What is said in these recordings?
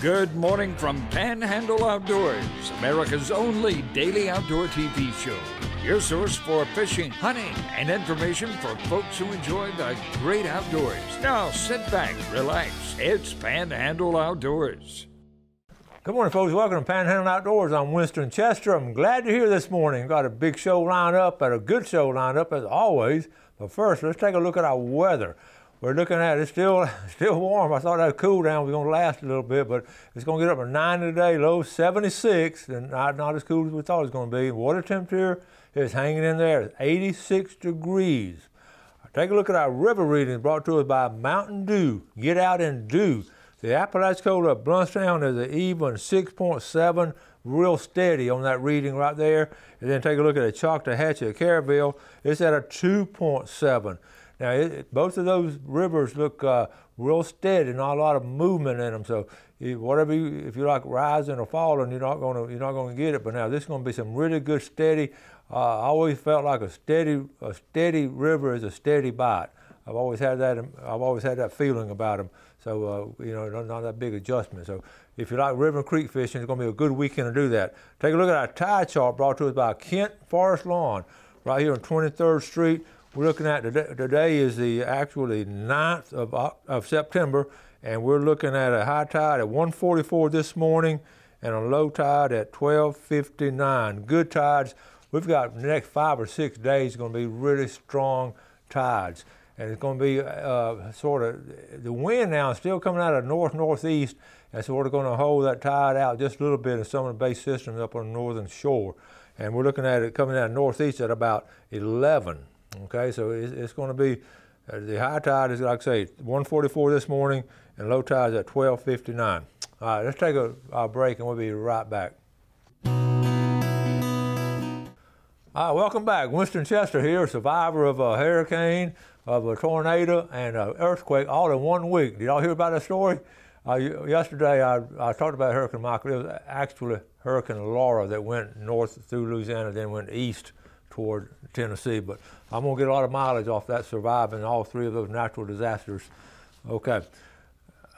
Good morning from Panhandle Outdoors, America's only daily outdoor TV show. Your source for fishing, hunting, and information for folks who enjoy the great outdoors. Now sit back, relax. It's Panhandle Outdoors. Good morning, folks. Welcome to Panhandle Outdoors. I'm Winston Chester. I'm glad you're here this morning. Got a big show lined up and a good show lined up as always. But first, let's take a look at our weather we're looking at it still still warm. I thought that cool down was going to last a little bit, but it's going to get up to 90 today, low 76, and not, not as cool as we thought it was going to be. Water temperature is hanging in there at 86 degrees. Take a look at our river readings brought to us by Mountain Dew. Get out and do. The Apalachicola at Blountstown is an even 6.7, real steady on that reading right there. And then take a look at the Choctawhatchee at Caryville. It's at a 2.7. Now, it, both of those rivers look uh, real steady, not a lot of movement in them. So, whatever you, if you like rising or falling, you're not going to you're not going to get it. But now this is going to be some really good steady. Uh, I always felt like a steady a steady river is a steady bite. I've always had that. I've always had that feeling about them. So uh, you know, not, not, that big adjustment. So if you like river and creek fishing, it's going to be a good weekend to do that. Take a look at our tide chart brought to us by Kent Forest Lawn, right here on 23rd Street. We're looking at today, today is the actually 9th of, of September, and we're looking at a high tide at 144 this morning and a low tide at 1259. Good tides. We've got the next five or six days going to be really strong tides. And it's going to be uh, sort of, the wind now is still coming out of north northeast, and so we're going to hold that tide out just a little bit in some of the base systems up on the northern shore. And we're looking at it coming out of northeast at about 11. Okay, so it's, it's going to be uh, the high tide is like I say 144 this morning, and low tide is at 12:59. All right, let's take a, a break, and we'll be right back. All right, welcome back. Winston Chester here, survivor of a hurricane, of a tornado, and an earthquake all in one week. Did y'all hear about that story? Uh, yesterday, I, I talked about Hurricane Michael. It was actually Hurricane Laura that went north through Louisiana, then went east toward Tennessee. But I'm going to get a lot of mileage off that surviving all three of those natural disasters. Okay.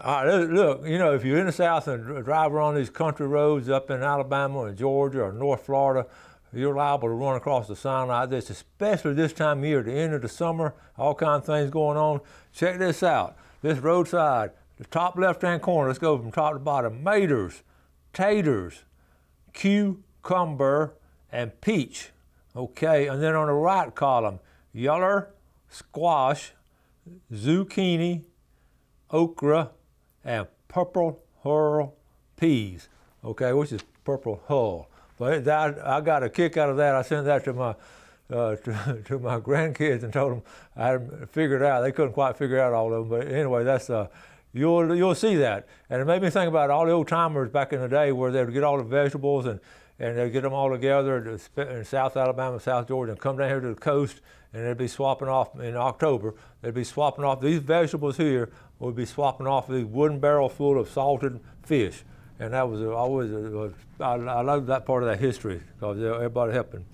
All right, look, you know, if you're in the South and drive around these country roads up in Alabama or Georgia or North Florida, you're liable to run across a sign like this, especially this time of year, the end of the summer, all kinds of things going on. Check this out. This roadside, the top left-hand corner, let's go from top to bottom, maters, taters, cucumber, and peach. Okay, and then on the right column, yeller, squash, zucchini, okra, and purple hull peas. Okay, which is purple hull. But that, I got a kick out of that. I sent that to my uh, to, to, my grandkids and told them I had figured out. They couldn't quite figure out all of them, but anyway, that's uh, you'll you'll see that. And it made me think about all the old timers back in the day where they would get all the vegetables and and they'd get them all together in South Alabama, South Georgia, and come down here to the coast, and they'd be swapping off in October. They'd be swapping off these vegetables here. Would be swapping off these wooden barrel full of salted fish, and that was always I love that part of that history because everybody helping.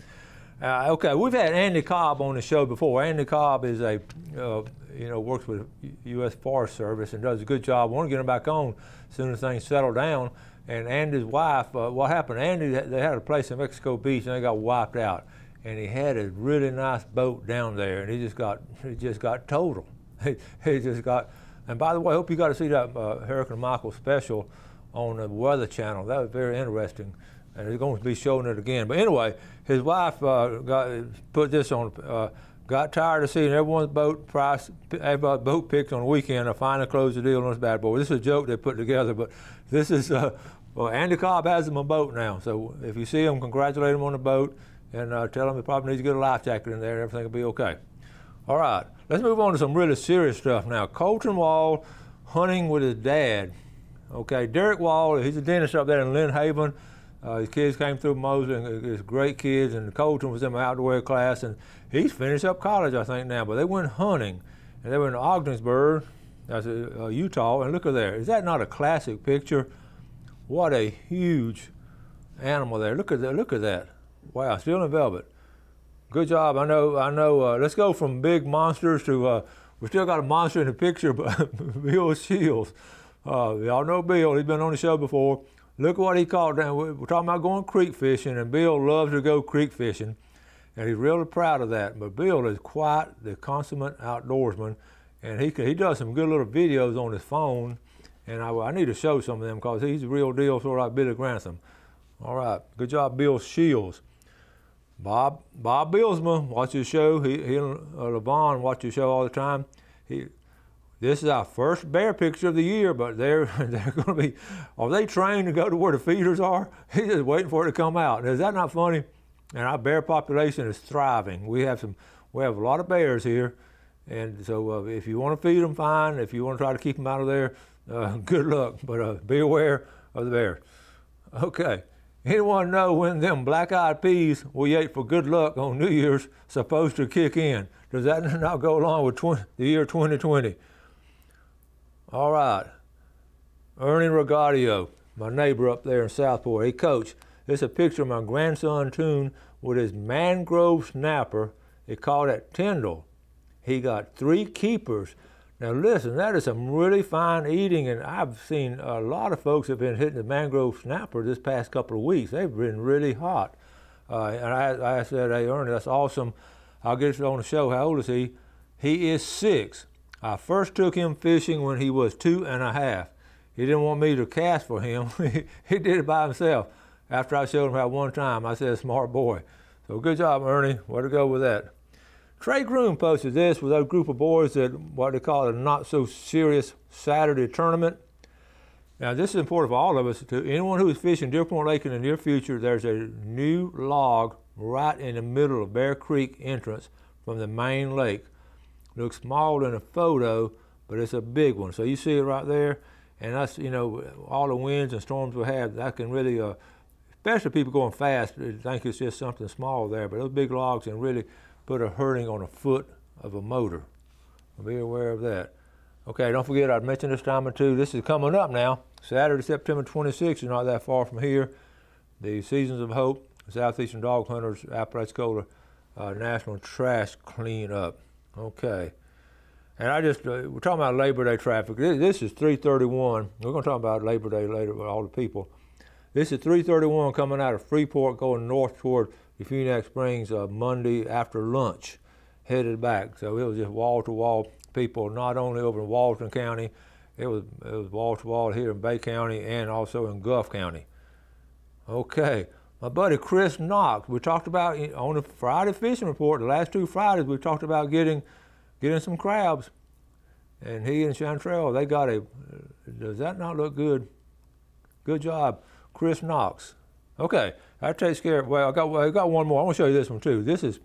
Uh, okay, we've had Andy Cobb on the show before. Andy Cobb is a, uh, you know, works with U.S. Forest Service and does a good job. I want to get him back on as soon as things settle down and Andy's wife, uh, what happened, Andy, they had a place in Mexico Beach and they got wiped out. And he had a really nice boat down there and he just got, he just got total. He, he just got, and by the way, I hope you got to see that uh, Hurricane Michael special on the Weather Channel. That was very interesting. And he's going to be showing it again. But anyway, his wife uh, got, put this on, uh, got tired of seeing everyone's boat price, everybody's boat picked on the weekend. I finally closed the deal on this bad boy. This is a joke they put together, but this is uh, well, Andy Cobb has him a boat now, so if you see him, congratulate him on the boat and uh, tell him he probably needs to get a life jacket in there and everything will be okay. All right, let's move on to some really serious stuff now. Colton Wall hunting with his dad. Okay, Derek Wall, he's a dentist up there in Lynn Haven. Uh, his kids came through Mosley, and his great kids, and Colton was in my outdoor class, and he's finished up college, I think, now. But they went hunting, and they were in Ogdensburg, that's uh, Utah, and look at there. Is that not a classic picture? What a huge animal there. Look at that. Look at that. Wow, still in velvet. Good job. I know. I know. Uh, let's go from big monsters to. Uh, we still got a monster in the picture, but Bill Shields. Uh, y'all know Bill. He's been on the show before. Look what he caught down. We're talking about going creek fishing, and Bill loves to go creek fishing, and he's really proud of that. But Bill is quite the consummate outdoorsman, and he he does some good little videos on his phone, and I, I need to show some of them because he's a real deal, sort of like Billy Grantham. All right, good job, Bill Shields. Bob Bob Billsma, watch your show. He he and uh, Levon watch your show all the time. He this is our first bear picture of the year, but they're they're going to be. Are they trained to go to where the feeders are? He's just waiting for it to come out. Is that not funny? And our bear population is thriving. We have some. We have a lot of bears here, and so uh, if you want to feed them, fine. If you want to try to keep them out of there, uh, good luck. But uh, be aware of the bears. Okay. Anyone know when them black-eyed peas we ate for good luck on New Year's supposed to kick in? Does that not go along with 20, the year 2020? All right. Ernie Regadio, my neighbor up there in Southport. Hey, coach, this is a picture of my grandson Toon with his mangrove snapper. They call it Tyndall. He got three keepers. Now listen, that is some really fine eating, and I've seen a lot of folks have been hitting the mangrove snapper this past couple of weeks. They've been really hot. Uh, and I, I said, hey, Ernie, that's awesome. I'll get you on the show. How old is he? He is six. I first took him fishing when he was two and a half. He didn't want me to cast for him. he did it by himself. After I showed him how one time, I said, smart boy. So good job, Ernie. Way to go with that. Trey Groom posted this with a group of boys at what they call a not so serious Saturday tournament. Now, this is important for all of us. To anyone who is fishing Deer Point Lake in the near future, there's a new log right in the middle of Bear Creek entrance from the main lake looks small in a photo, but it's a big one. So you see it right there, and that's you know all the winds and storms we have. That can really, uh, especially people going fast, think it's just something small there. But those big logs can really put a hurting on a foot of a motor. Be aware of that. Okay, don't forget I mentioned this time or two. This is coming up now. Saturday, September 26th is not that far from here. The Seasons of Hope, Southeastern Dog Hunters, Apalachicola uh, National Trash Cleanup. Okay. And I just, uh, we're talking about Labor Day traffic. This, this is 331. We're going to talk about Labor Day later with all the people. This is 331 coming out of Freeport going north toward Defuniak Springs uh, Monday after lunch, headed back. So it was just wall to wall people, not only over in Walton County, it was, it was wall to wall here in Bay County and also in Gulf County. Okay my buddy Chris Knox. We talked about on the Friday fishing report, the last two Fridays, we talked about getting getting some crabs. And he and Chantrell, they got a, does that not look good? Good job, Chris Knox. Okay, that takes care of, well, I got, I got one more. I want to show you this one too. This is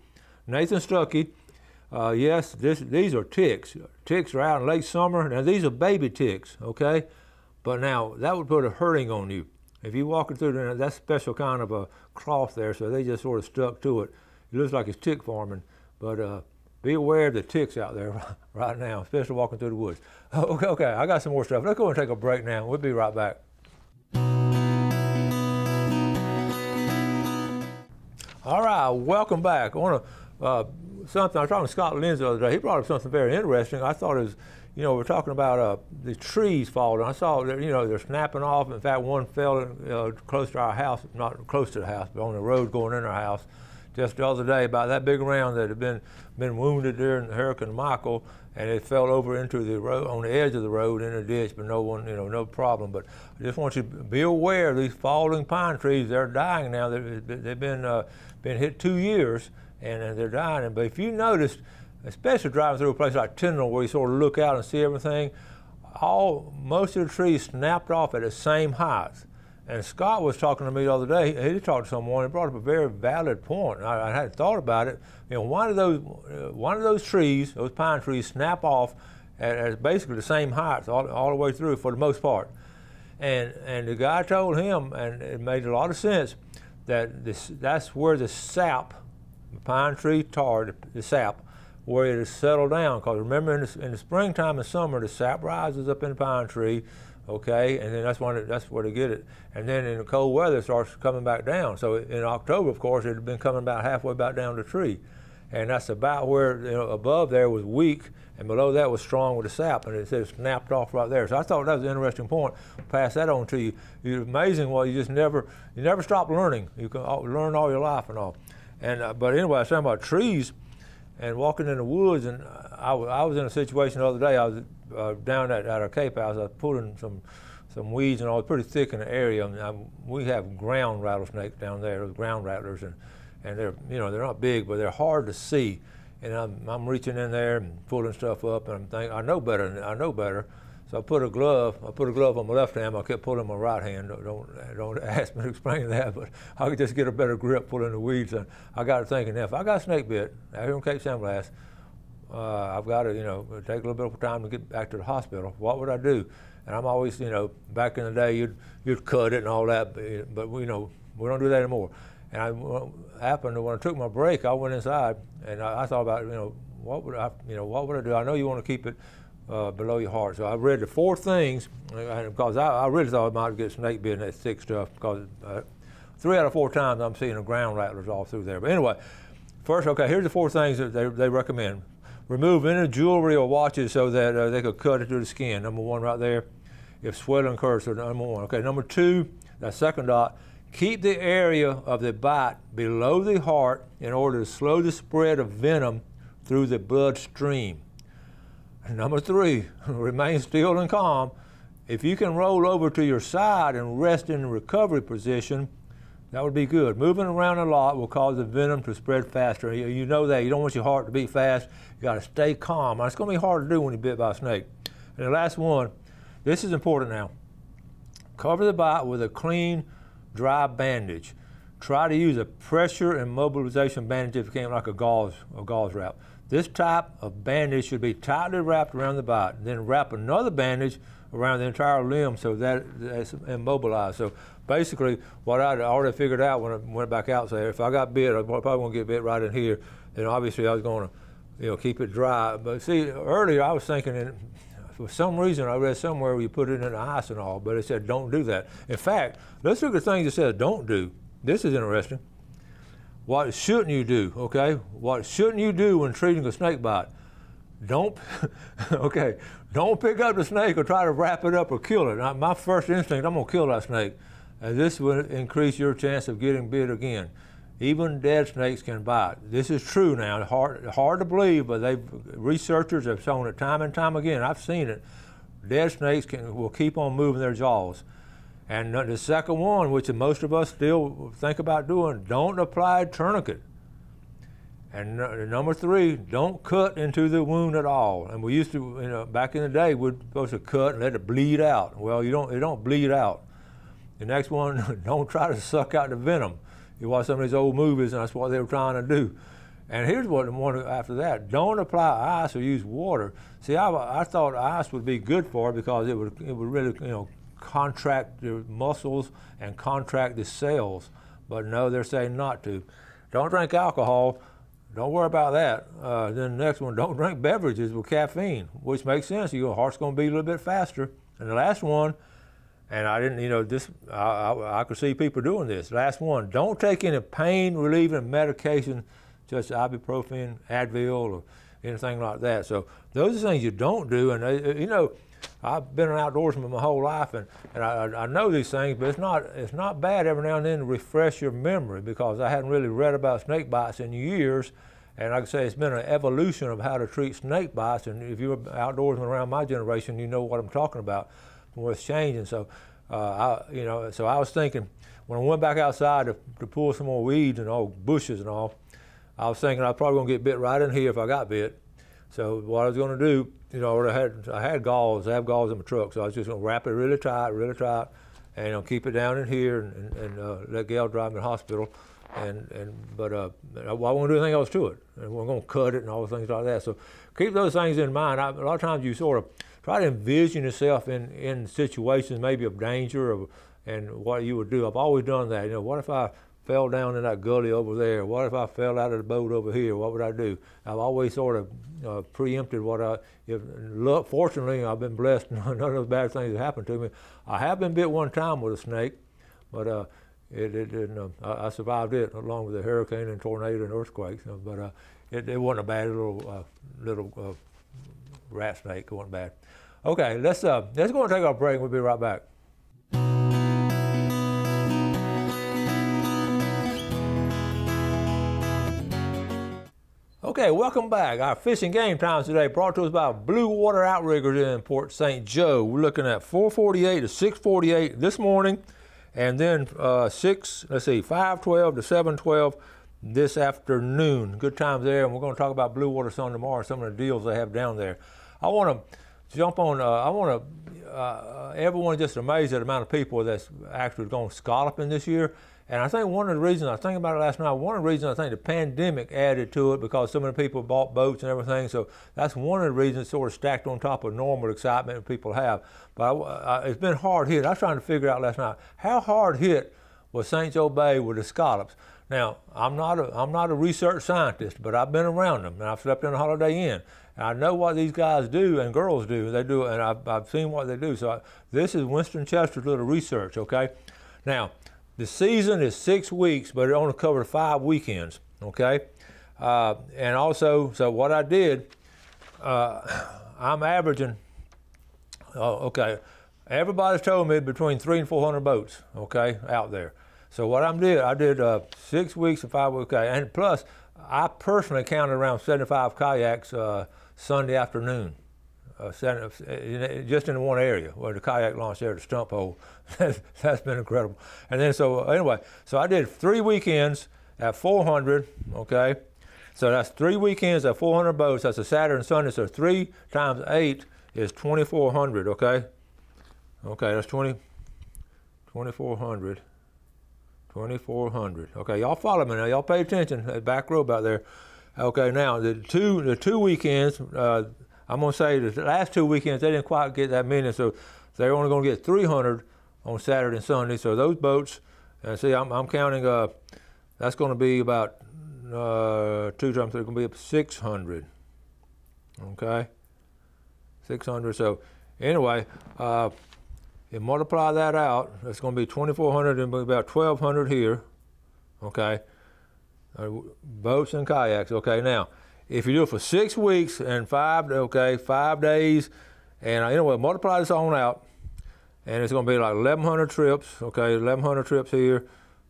Nathan Stuckey. Uh, yes, this, these are ticks. Ticks are out in late summer. Now, these are baby ticks, okay? But now, that would put a hurting on you. If you walk it through there, that special kind of a cloth there, so they just sort of stuck to it. It looks like it's tick farming, but uh, be aware of the ticks out there right now, especially walking through the woods. Okay, okay, I got some more stuff. Let's go and take a break now. We'll be right back. All right, welcome back. I want to uh, something. I was talking to Scott Lindsay the other day. He brought up something very interesting. I thought it was you know, we're talking about uh, the trees falling. I saw, you know, they're snapping off. In fact, one fell uh, close to our house, not close to the house, but on the road going in our house just the other day about that big round that had been been wounded during Hurricane Michael, and it fell over into the road on the edge of the road in a ditch, but no one, you know, no problem. But I just want you to be aware of these falling pine trees. They're dying now. They've, they've been uh, been hit two years, and they're dying. But if you noticed especially driving through a place like Tyndall where you sort of look out and see everything, all most of the trees snapped off at the same height. And Scott was talking to me the other day. He talked to someone and brought up a very valid point. I, I hadn't thought about it. You know, one of those one of those trees, those pine trees, snap off at, at basically the same height all, all the way through for the most part. And and the guy told him, and it made a lot of sense, that this that's where the sap, the pine tree tar, the, the sap, where it has settled down. Because remember, in the, in the, springtime and summer, the sap rises up in the pine tree, okay, and then that's when it, that's where they get it. And then in the cold weather, it starts coming back down. So in October, of course, it had been coming about halfway back down the tree. and that's about where you know, above there was weak, and below that was strong with the sap, and it said snapped off right there. So I thought that was an interesting point. Pass that on to you. It's amazing what you just never you never stop learning. You can learn all your life and all. And uh, but anyway, I was talking about trees and walking in the woods, and I, I was in a situation the other day. I was uh, down at, at our Cape House. I was pulling some some weeds and all. It's pretty thick in the area. I I, we have ground rattlesnakes down there, ground rattlers, and and they're you know they're not big, but they're hard to see. And I'm, I'm reaching in there and pulling stuff up, and I'm thinking I know better. I know better. So I put a glove. I put a glove on my left hand. I kept pulling my right hand. Don't don't, ask me to explain that, but I could just get a better grip pulling the weeds. And I got to thinking, if I got snake bit out here on Cape San Blas, uh, I've got to you know take a little bit of time to get back to the hospital. What would I do? And I'm always you know back in the day you'd you'd cut it and all that, but, but you know we don't do that anymore. And I happened when I took my break, I went inside and I, I, thought about you know what would I you know what would I do? I know you want to keep it uh, below your heart, so I read the four things because I, I, really thought I might get snake bit in that thick stuff because uh, three out of four times I'm seeing the ground rattlers all through there. But anyway, first okay, here's the four things that they, they recommend. Remove any jewelry or watches so that uh, they could cut it through the skin. Number one right there. If swelling occurs, number one. Okay, number two, that second dot Keep the area of the bite below the heart in order to slow the spread of venom through the bloodstream. Number three, remain still and calm. If you can roll over to your side and rest in the recovery position, that would be good. Moving around a lot will cause the venom to spread faster. You know that. You don't want your heart to beat fast. You got to stay calm. It's going to be hard to do when you're bit by a snake. And the last one, this is important now. Cover the bite with a clean, dry bandage. Try to use a pressure and mobilization bandage if you can, like a gauze, a gauze wrap. This type of bandage should be tightly wrapped around the bite. Then wrap another bandage around the entire limb so that it's immobilized. So basically, what I'd already figured out when I went back out there, if I got bit, I probably won't get bit right in here. Then obviously I was going to, you know, keep it dry. But see, earlier I was thinking, for some reason I read somewhere where you put it in ice and all, but it said don't do that. In fact, let's look at things that says don't do. This is interesting. What shouldn't you do? Okay, what shouldn't you do when treating a snake bite? Don't, okay, don't pick up the snake or try to wrap it up or kill it. Now, my first instinct, I'm gonna kill that snake, and this will increase your chance of getting bit again. Even dead snakes can bite. This is true now. Hard, hard to believe, but they've, researchers have shown it time and time again. I've seen it. Dead snakes can, will keep on moving their jaws. And the second one, which most of us still think about doing, don't apply tourniquet. And number three, don't cut into the wound at all. And we used to, you know, back in the day, we'd supposed to cut and let it bleed out. Well, you don't, it don't bleed out. The next one, don't try to suck out the venom. You watch some of these old movies, and that's what they were trying to do. And here's what the one after that: don't apply ice or use water. See, I, I thought ice would be good for it because it would it would really you know contract the muscles and contract the cells. But no, they're saying not to. Don't drink alcohol. Don't worry about that. Uh, then the next one, don't drink beverages with caffeine, which makes sense. Your heart's going to beat a little bit faster. And the last one, and I didn't, you know, this I, I, I, could see people doing this. Last one, don't take any pain relieving medication, such as ibuprofen, Advil, or anything like that. So those are things you don't do. And they, uh, you know, I've been an outdoorsman my whole life, and, and I, I know these things, but it's not it's not bad every now and then to refresh your memory because I hadn't really read about snake bites in years. And like I say, it's been an evolution of how to treat snake bites. And if you're outdoorsman around my generation, you know what I'm talking about what's changing. So, uh, I, you know, so I was thinking when I went back outside to, to pull some more weeds and all bushes and all, I was thinking I was probably gonna get bit right in here if I got bit. So what I was gonna do, you know, I had I had gauze, I have gauze in my truck, so I was just gonna wrap it really tight, really tight, and I'll keep it down in here and, and, and uh, let Gail drive me to the hospital. And and but uh, I won't do anything else to it. And we're gonna cut it and all those things like that. So keep those things in mind. I, a lot of times you sort of try to envision yourself in, in situations maybe of danger of, and what you would do. I've always done that. You know, what if I fell down in that gully over there? What if I fell out of the boat over here? What would I do? I've always sort of uh, preempted what I. If, look, fortunately, I've been blessed. None of those bad things have happened to me. I have been bit one time with a snake, but uh, it, it, it uh, I, I, survived it along with a hurricane and tornado and earthquakes. but uh, it, it wasn't a bad little uh, little uh, rat snake. It wasn't bad. Okay, let's uh, let's go and take our break. We'll be right back. Okay, welcome back. Our fishing game times today brought to us by Blue Water Outriggers in Port St. Joe. We're looking at 448 to 648 this morning, and then uh, six. Let's see, 512 to 712 this afternoon. Good times there, and we're going to talk about Blue Water some tomorrow. Some of the deals they have down there. I want to jump on. Uh, I want to. Uh, everyone just amazed at the amount of people that's actually going scalloping this year. And I think one of the reasons, I think about it last night, one of the reasons I think the pandemic added to it because so many people bought boats and everything. So that's one of the reasons sort of stacked on top of normal excitement people have. But I, I, it's been hard hit. I was trying to figure out last night how hard hit was St. Joe Bay with the scallops. Now, I'm not, a, I'm not a research scientist, but I've been around them and I've slept in a Holiday Inn. And I know what these guys do and girls do. They do, and I've, I've seen what they do. So I, this is Winston Chester's little research, okay? Now, the season is six weeks, but it only covers five weekends, okay? Uh, and also, so what I did, uh, I'm averaging, oh, okay, everybody's told me between three and 400 boats, okay, out there. So what I'm did, I did uh, six weeks of five okay, and plus, I personally counted around 75 kayaks uh, Sunday afternoon uh, uh, uh, just in one area where the kayak launch there, the stump hole. that's been incredible. And then so uh, anyway, so I did three weekends at 400. Okay, so that's three weekends at 400 boats. That's a Saturday and Sunday. So three times eight is 2,400. Okay, okay, that's 20, 2,400. 2,400. Okay, y'all follow me now. Y'all pay attention. That back row out there. Okay, now the two the two weekends. Uh, I'm to say the last two weekends they didn't quite get that many, so they're only going to get 300 on Saturday and Sunday. So those boats, and see, I'm, I'm counting. Uh, that's going to be about uh, two times three, to be up 600. Okay, 600. So anyway, uh, you multiply that out. It's going to be 2,400 and about 1,200 here. Okay, uh, boats and kayaks. Okay, now if you do it for six weeks and five, okay, five days, and you know what, multiply this on out, and it's going to be like 1,100 trips, okay, 1,100 trips here,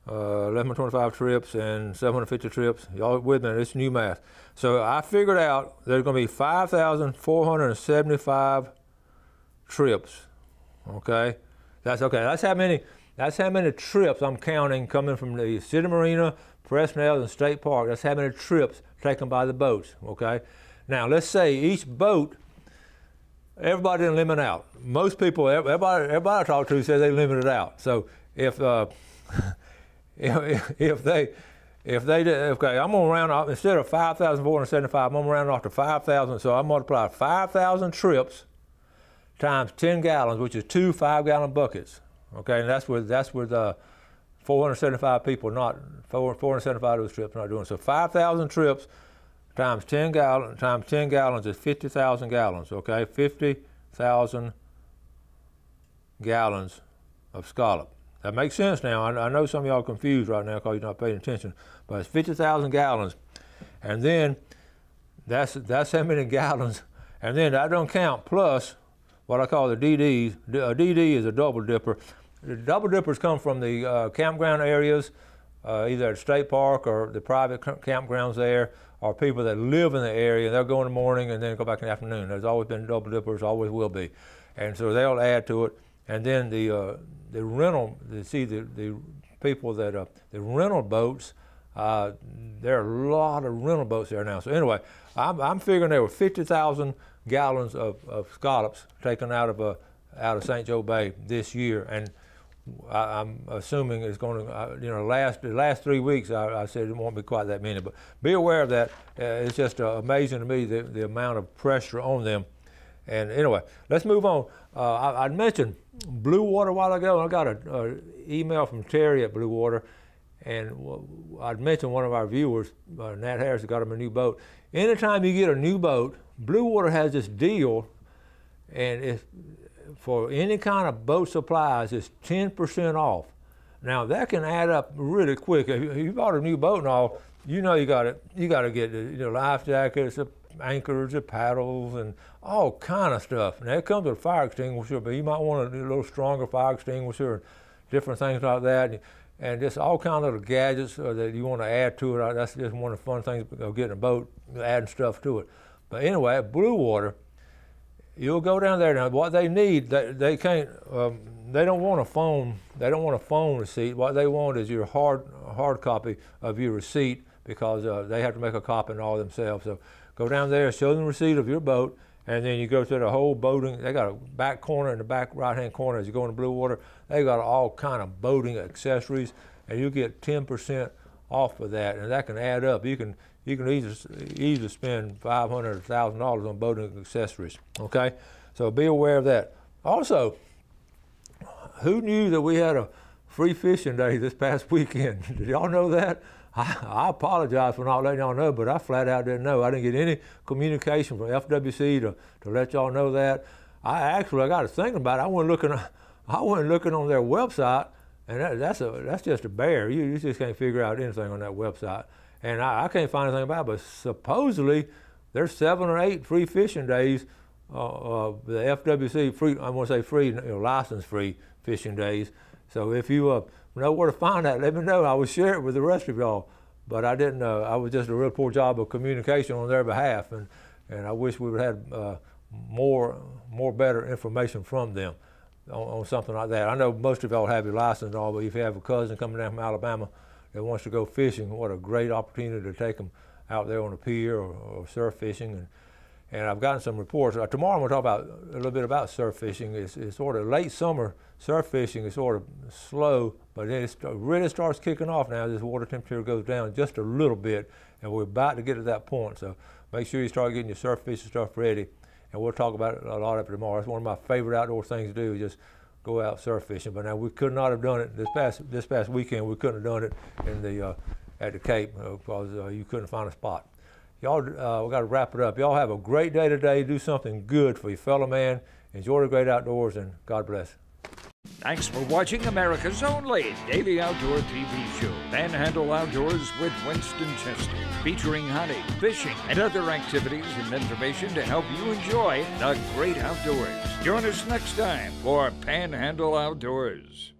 uh, 1,125 trips, and 750 trips. Y'all with me? It's new math. So I figured out there's going to be 5,475 trips, okay. That's okay. That's how many. That's how many trips I'm counting coming from the City Marina, Presnell, and State Park. That's how many trips taken by the boats, okay? Now, let's say each boat, everybody didn't limit out. Most people, everybody, everybody I talk to says they limited out. So if, uh, if, if they, if they did, okay, I'm gonna round off, instead of 5,475, I'm gonna round off to 5,000. So I multiply 5,000 trips times 10 gallons, which is two five gallon buckets. Okay, and that's with, that's with, uh, 475 people not 475 of those trips not doing. So 5,000 trips times 10 gallons times 10 gallons is 50,000 gallons. Okay, 50,000 gallons of scallop. That makes sense now. I, I know some of y'all are confused right now because you're not paying attention, but it's 50,000 gallons, and then that's that's how many gallons, and then I don't count plus what I call the DDs. A DD is a double dipper. The double dippers come from the uh, campground areas, uh, either at state park or the private campgrounds there, or people that live in the area. They'll go in the morning and then go back in the afternoon. There's always been double dippers, always will be, and so they'll add to it. And then the uh, the rental, the, see the the people that uh, the rental boats. Uh, there are a lot of rental boats there now. So anyway, I'm, I'm figuring there were 50,000 gallons of, of scallops taken out of a out of St. Joe Bay this year, and I, am assuming it's going to, uh, you know, last the last three weeks. I, I, said it won't be quite that many, but be aware of that. Uh, it's just uh, amazing to me the, the amount of pressure on them. And anyway, let's move on. Uh, I, I, mentioned Blue Water a while ago, I got an email from Terry at Blue Water, and I'd mentioned one of our viewers, uh, Nat Harris, got him a new boat. Anytime you get a new boat, Blue Water has this deal, and it's for any kind of boat supplies is 10% off. Now that can add up really quick. If you bought a new boat and all, you know you got to you got to get the you know, life jackets, the anchors, the paddles, and all kind of stuff. Now it comes with a fire extinguisher, but you might want a little stronger fire extinguisher, and different things like that, and just all kind of little gadgets uh, that you want to add to it. That's just one of the fun things of getting a boat, adding stuff to it. But anyway, Blue Water, you'll go down there now. What they need, they, they can't. Um, they don't want a phone. They don't want a phone receipt. What they want is your hard hard copy of your receipt because uh, they have to make a copy and all themselves. So go down there, show them the receipt of your boat, and then you go through the whole boating. They got a back corner in the back right hand corner as you go into Blue Water. They got all kind of boating accessories, and you get 10% off of that, and that can add up. You can you can easily easily spend five hundred thousand dollars on boating accessories. Okay, so be aware of that. Also, who knew that we had a free fishing day this past weekend? Did y'all know that? I, I, apologize for not letting y'all know, but I flat out didn't know. I didn't get any communication from FWC to, to let y'all know that. I actually I got to thinking about it. I went looking, I went looking on their website, and that, that's a that's just a bear. You, you just can't figure out anything on that website, and I, I can't find anything about it. But supposedly there's seven or eight free fishing days. Uh, uh, the FWC free, I want to say free, you know, license free fishing days. So if you uh, know where to find that, let me know. I will share it with the rest of y'all. But I didn't. Uh, I was just a real poor job of communication on their behalf, and and I wish we would have had uh, more more better information from them on, on, something like that. I know most of y'all have your license and all, but if you have a cousin coming down from Alabama that wants to go fishing, what a great opportunity to take them out there on a pier or, or surf fishing and and I've gotten some reports. Uh, tomorrow to talk about a little bit about surf fishing. It's, it's, sort of late summer surf fishing is sort of slow, but then it really starts kicking off now. As water temperature goes down just a little bit, and we're about to get to that point. So make sure you start getting your surf fishing stuff ready, and we'll talk about it a lot of it tomorrow. It's one of my favorite outdoor things to do, just go out surf fishing. But now we could not have done it this past this past weekend. We couldn't have done it in the uh, at the Cape uh, because uh, you couldn't find a spot. Y'all, uh, we got to wrap it up. Y'all have a great day today. Do something good for your fellow man. Enjoy the great outdoors, and God bless. Thanks for watching America's only daily outdoor TV show, Panhandle Outdoors with Winston Chester, featuring hunting, fishing, and other activities and information to help you enjoy the great outdoors. Join us next time for Panhandle Outdoors.